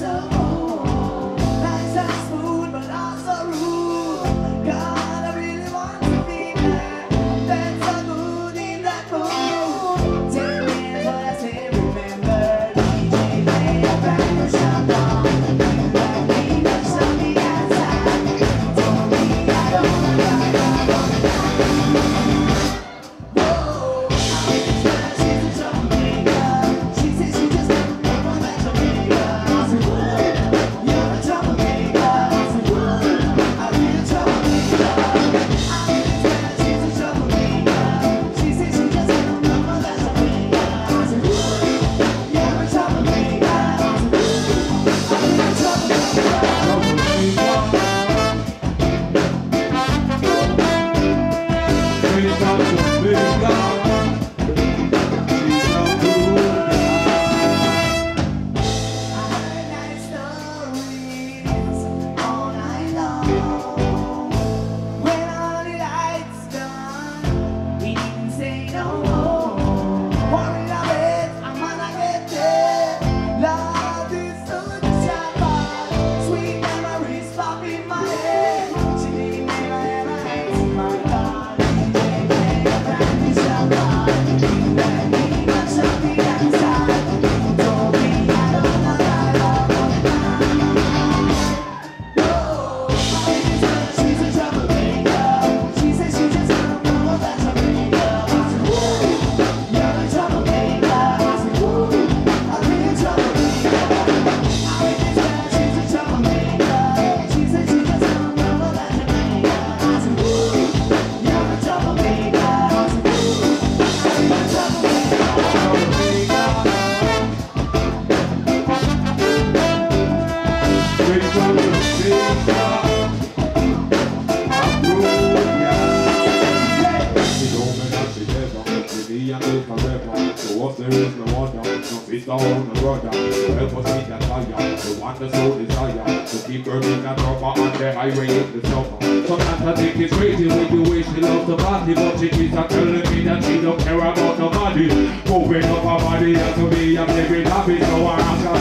there no sister or no brother. Help us meet that fire, the one the soul desire. To keep burning that rubber on the highway in the summer. Sometimes I think it's crazy when you wish she loves the body, but she keeps on telling me that she don't care about the body. Moving up her body, and to me I'm living happy, so I ask her,